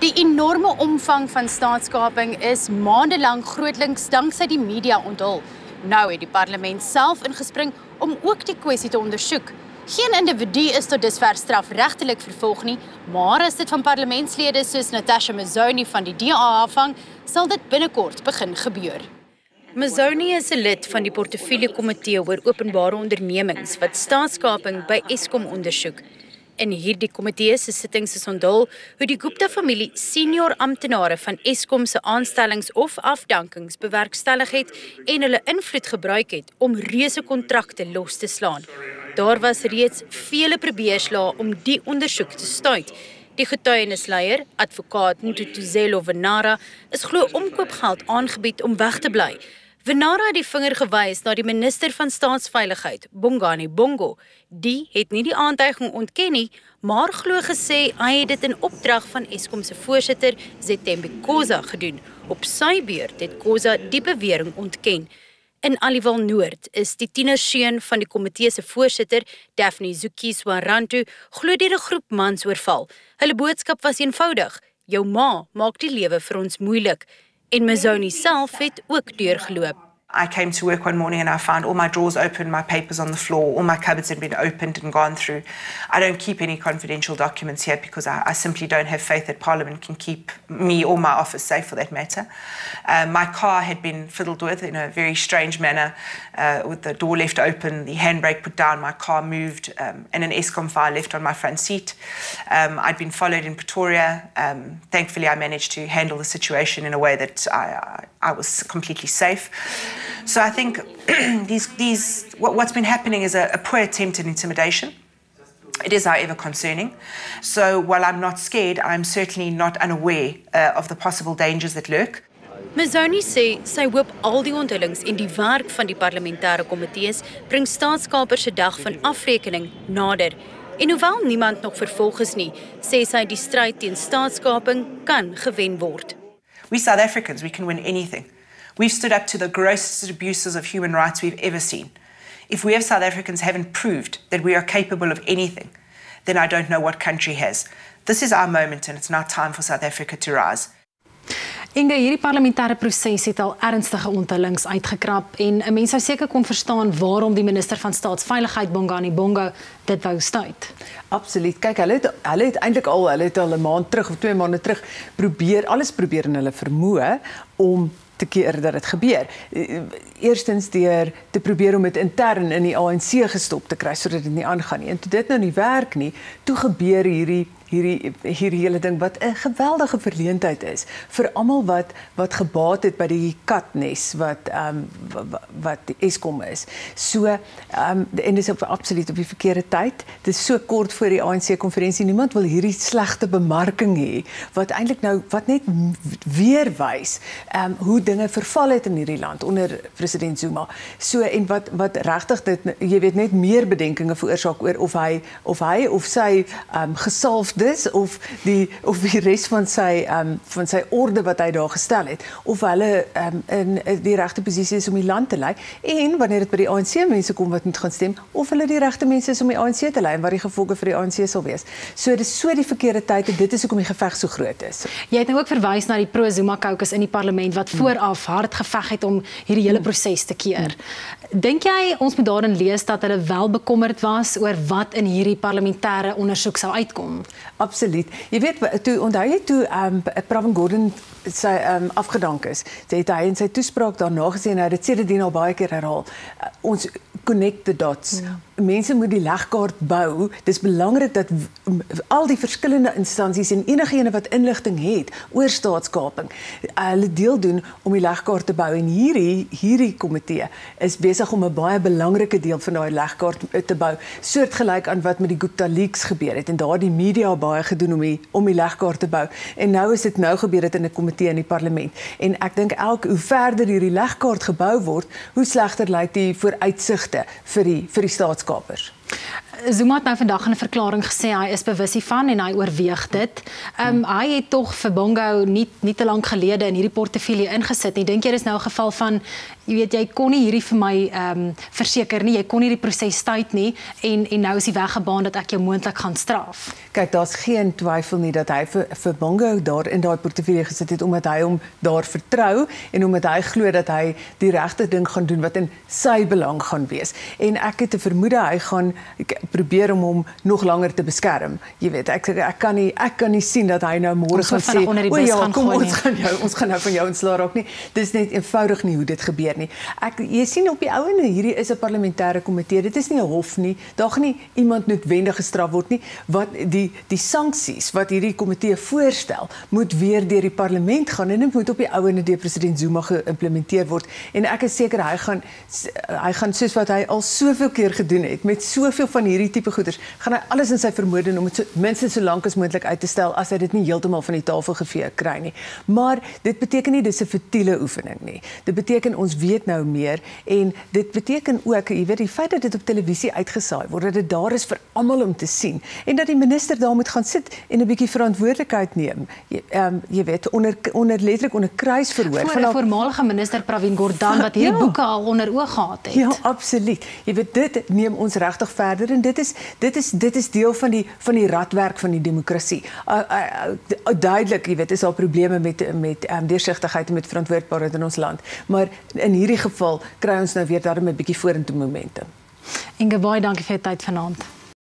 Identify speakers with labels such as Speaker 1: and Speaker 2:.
Speaker 1: Die enorme omvang van staatskaping is maandelang grootliks danksy die media onthul. Nou het die parlement self ingespring om ook die kwessie te ondersoek. Geen individu is tot dusver strafregtelik vervolg nie, maar as dit van parlementslede soos Natasha Mazzoni van die DA afhang, sal dit binnekort begin gebeur. Mazzoni is 'n lid van die portefeulje komitee oor openbare ondernemings wat staatskaping by Eskom ondersoek. In hierdie komitee se sittings is onthul hoe die Gupta-familie senior amptenare van Eskom se aanstellings of afdankings bewerkstellig het en hulle invloed gebruik het om reuse kontrakte los te slaan. Daar was reeds vele probeerslae om die ondersoek te stuit. Die getuienisleier, advokaat Ntutuzelo Venara, is glo omkoopgeld aangebied om weg te bly. Venara het die vinger gewys na die minister van staatsveiligheid, Bongani Bongo. Die het nie die aantuiging ontken nie, maar glo gesê hy het dit in opdrag van Eskom se voorsitter, Zethembe Khoza gedoen. Op sy beurt het Khoza die bewering ontken. In Aliwal Noord is die tienerseun van die komitee se voorsitter, Daphne Zukiswarantu, glo deur 'n groep mans oorval. Hulle boodskap was eenvoudig: "Jou ma maak die lewe vir ons moeilik." En Mazoni self het ook deurgeloop.
Speaker 2: I came to work one morning and I found all my drawers open, my papers on the floor, all my cupboards had been opened and gone through. I don't keep any confidential documents here because I, I simply don't have faith that Parliament can keep me or my office safe for that matter. Um, my car had been fiddled with in a very strange manner, uh, with the door left open, the handbrake put down, my car moved, um, and an ESCOM file left on my front seat. Um, I'd been followed in Pretoria. Um, thankfully, I managed to handle the situation in a way that I, I was completely safe. So I think these, these, what, what's been happening is a, a poor attempt at intimidation. It is, however, concerning. So while I'm not scared, I'm certainly not unaware uh, of the possible dangers that lurk.
Speaker 1: Mazzoni sê sy hoop al die onthullings en die werk van die parlementêre komitees bring staatskapers se dag van afrekening nader. En hoewel niemand nog vervolg is nie, sê sy die stryd teen staatskaping kan gewen word.
Speaker 2: We South Africans, we can win anything. We've stood up to the grossest abuses of human rights we've ever seen. If we as South Africans haven't proved that we are capable of anything, then I don't know what country has. This is our moment and it's now time for South Africa to rise.
Speaker 3: Inge, hierdie parlementêre proses het al ernstige onthullings uitgekrap en 'n mens sou seker kon verstaan waarom die minister van staatsveiligheid Bongani Bongo dit wou stuit.
Speaker 4: Absoluut. Kyk, hulle het hulle het eintlik al hulle het al 'n maand terug of 2 maande terug probeer alles probeer in hulle vermoë om te keer dat dit gebeur. Eerstens deur te probeer om dit intern in die ANC gestop te kry sodat dit nie aangaan nie. En toe dit nou nie werk nie, toe gebeur hierdie hierdie hierdie hele ding wat 'n geweldige verleentheid is vir almal wat wat gebaat het by die katnes wat ehm um, wat Eskom is. So ehm um, en dis op absoluut op die verkeerde tyd. Dit is so kort voor die ANC konferensie. Niemand wil hierdie slegte bemarking hê wat eintlik nou wat net weer wys ehm um, hoe dinge verval het in hierdie land onder president Zuma. So en wat wat regtig dit jy weet net meer bedenkinge veroorsaak oor of hy of hy of sy ehm um, gesalf dis of die of die res van sy ehm um, van sy orde wat hy daar gestel het of hulle ehm um, in die regte posisie is om die land te lei en wanneer dit by die ANC mense kom wat moet gaan stem of hulle die regte mense is om die ANC te lei en wat die gevolge vir die ANC sal wees. So dis so die verkeerde tyd en dit is hoekom die geveg so groot is.
Speaker 3: Jy het nou ook verwys na die pro Zuma caucus in die parlement wat hmm. vooraf hard geveg het om hierdie hele proses te keer. Dink jy ons moet daarin lees dat hulle wel bekommerd was oor wat in hierdie parlementêre ondersoek sou uitkom?
Speaker 4: Absoluut. Jy weet toe onthou jy toe ehm um, Pravin Gordhan sy ehm um, afgedank is. Sy het hy in sy toespraak daarna gesê en hy het dit sedertdien al baie keer herhaal. Uh, ons connect the dots. Ja. Mense moet die legkaart bou. Dis belangrik dat al die verskillende instansies en enigene wat inligting het oor staatskaping, hulle deel doen om die legkaart te bou en hierdie hierdie komitee is besig om 'n baie belangrike deel van daai legkaart te bou, soortgelyk aan wat met die Gupta leaks gebeur het en daardie media baie gedoen om die om die legkaart te bou. En nou is dit nou gebeur dit in 'n komitee in die parlement. En ek dink elke hoe verder hierdie legkaart gebou word, hoe slegter lyk die vooruitsigte vir die vir die skapers.
Speaker 3: Zuma het nou vandag in 'n verklaring gesê hy is bewus hiervan en hy oorweeg dit. Ehm um, hy het tog vir Bongo nie nie te lank gelede in hierdie portefeulje ingesit nie. Dink jy dis nou 'n geval van jy weet jy kon nie hierdie vir my ehm um, verseker nie. Jy kon nie die proses tyd nie en en nou is die weg gebaan dat ek jou moontlik gaan straf.
Speaker 4: Kyk, daar's geen twyfel nie dat hy vir vir Bongo daar in daai portefeulje gesit het omdat hy hom daar vertrou en omdat hy glo dat hy die regte ding gaan doen wat in sy belang gaan wees. En ek het 'n vermoede hy gaan probeer om hom nog langer te beskerm. Jy weet, ek ek kan nie ek kan nie sien dat hy nou môre gaan sê, "O ja, kom ons gaan jou ons gaan nou van jou ontslaa raak nie." Dis net eenvoudig nie hoe dit gebeur nie. Ek jy sien op die ouene hierdie is 'n parlementêre komitee. Dit is nie 'n hof nie. Daar gaan nie iemand noodwendig gestraf word nie. Wat die die sanksies wat hierdie komitee voorstel, moet weer deur die parlement gaan en dit moet op die ouene deur president Zuma geïmplementeer word. En ek is seker hy gaan hy gaan soos wat hy al soveel keer gedoen het met soveel van hierdie tipe goeders, gaan hy alles in sy vermoë doen om dit so, minstens so lank as moontlik uit te stel as hy dit nie heeltemal van die tafel gevee kry nie. Maar dit beteken nie dis 'n futiele oefening nie. Dit beteken ons weet nou meer en dit beteken ook, jy weet, die feit dat dit op televisie uitgesaai word, dat dit daar is vir almal om te sien en dat die minister daar moet gaan sit en 'n bietjie verantwoordelikheid neem. Jy ehm um, jy weet onder onder letterlik onder kruisverhoor
Speaker 3: van 'n voormalige minister Pravin Gordhan wat hierdie ja, boeke al onder oog gehad het.
Speaker 4: Ja, absoluut. Jy weet dit neem ons regtig verder en dit is dit is dit is deel van die van die radwerk van die demokrasie. Uh, uh, uh, duidelik, jy weet, is al probleme met met um, deursigtigheid en met verantwoordbaarheid in ons land. Maar in hierdie geval kry ons nou weer daarmee 'n bietjie vorentoe momentum.
Speaker 3: Inge baie dankie vir jou tyd vanaand.